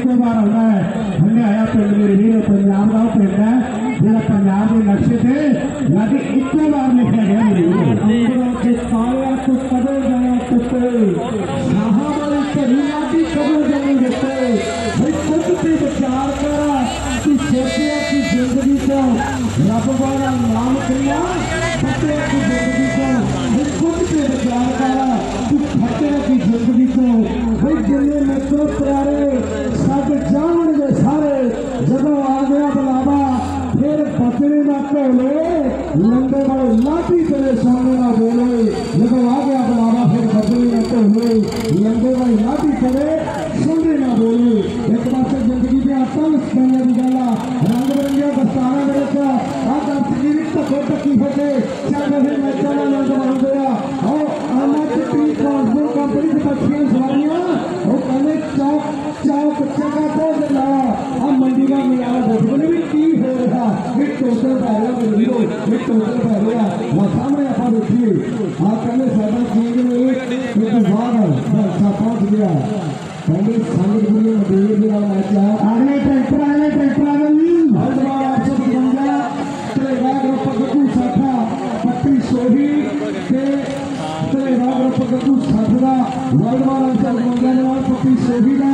ਇੱਕੋ ਵਾਰ ਆਉਂਦਾ ਹੈ ਹੰਡਾਇਆ ਪਿੰਡ ਮੇਰੇ ਵੀਰੋ ਪੰਜਾਬ ਦਾ ਉਹ ਪਿੰਡ ਹੈ ਜਿਹੜਾ ਪੰਜਾਬ ਦੇ ਨਕਸ਼ੇ ਤੇ ਲਾਗੇ ਇੱਕੋ ਵਾਰ ਲਿਖਿਆ ਗਿਆ ਮੇਰੇ ਵੀਰੋ ਅੰਦਰੋਂ ਕੇ ਤਾਰਿਆਂ ਤੋਂ ਕਦੇ ਜਾਇਆ ਟੁੱਟੇ ਸ਼ਾਹਾਂ ਵਾਲੀ ਘੜੀਆਂ ਦੀ ਕਦੋਂ ਜਾਣੀ ਦਿੱਤੇ ਭਈ ਕੁਝ ਤੇ ਵਿਚਾਰ ਕਰ ਕਿ ਸੋਚਿਆ ਕਿ ਜ਼ਿੰਦਗੀ ਤੋਂ ਰੱਬ ਵਾਲਾ ਨਾਮ ਕਿੰਨਾ ਫੱਟੇ ਕਿ ਜ਼ਿੰਦਗੀ ਤੋਂ ਭਈ ਕੁਝ ਤੇ ਵਿਚਾਰ ਕਰ ਕਿ ਫੱਟੇ ਕਿ ਜ਼ਿੰਦਗੀ ਤੋਂ ਭਈ ਜਿੰਨੇ ਮਿੱਤਰ ਪਿਆਰੇ लंबे बड़े लाठी तेरे सामने ना बोले लेकिन आगे आप बाबा फिर बदली रहते हुए लंबे बड़े लाठी तेरे सुनने ना बोले एक बार से ज़िंदगी में असल मैंने निकाला रंग बिरंगे दस्ताना मिलता आज आप जीवित तक हो तकलीफ़ है चाहे मैं चला लंबा बन और अनाज की ट्रांसपोर्ट कंपनी की पक्षियों सवारियाँ और अनेक चौक चौक जगह पर एक टोटल पाहिला बंधू एक टोटल पाहिला सामने आपण देखिए आपने सादा किए हुए एक विभाग अच्छा पहुँच गया पहले संगत गुरु में देवी जी और आचा आगे ट्रैक्टर आगे ट्रैक्टर आगे भगवान आप सब गंगा त्रेवाग पगतु साथा पट्टी सोही के त्रेवाग पगतु साथरा भगवान आप सब गंगा पट्टी सोही ना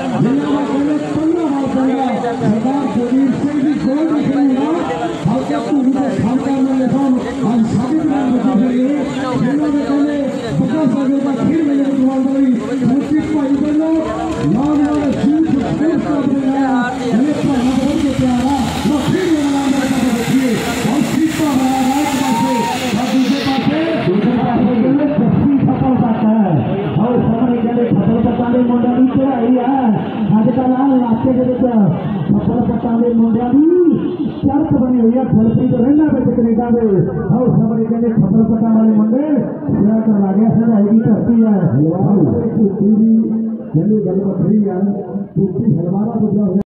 ਮੁੰਡਿਆਂ ਦੀ ਚੜਾਈ ਹੈ ਅੱਜ ਕੱਲ੍ਹ ਆ ਇਲਾਕੇ ਦੇ ਵਿੱਚ ਫਸਲ ਪੱਤਾਂ ਦੇ ਮੁੰਡਿਆਂ ਦੀ ਚਰਤ ਬਣੀ ਹੋਈ ਹੈ ਫਲਪ੍ਰੀਤ ਰਹਿਣਾ ਵਿੱਚ ਕੈਨੇਡਾ ਦੇ ਔਰ ਸਾਹਮਣੇ ਕਹਿੰਦੇ ਫਸਲ ਪੱਤਾਂ ਵਾਲੇ ਮੁੰਡੇ ਸਿਰਾ ਕਰਵਾ ਗਿਆ ਸਰ ਦੀ ਧਰਤੀ ਹੈ ਹਲਵਾਰਾ ਦੀ ਕਹਿੰਦੇ ਗੱਲ ਵੱਖਰੀ ਆ ਕੁੱਤੀ ਹਲਵਾਰਾ ਪੁੱਜਾ